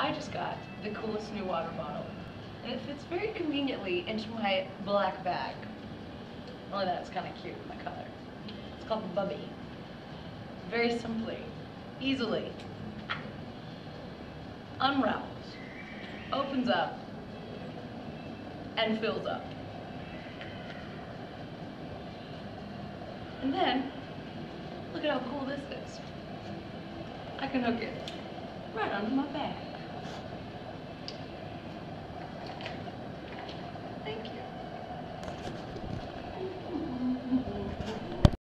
I just got the coolest new water bottle. And it fits very conveniently into my black bag. Only that it's kind of cute, my color. It's called the Bubi. Very simply, easily, unravels, opens up, and fills up. And then, look at how cool this is. I can hook it right onto my bag.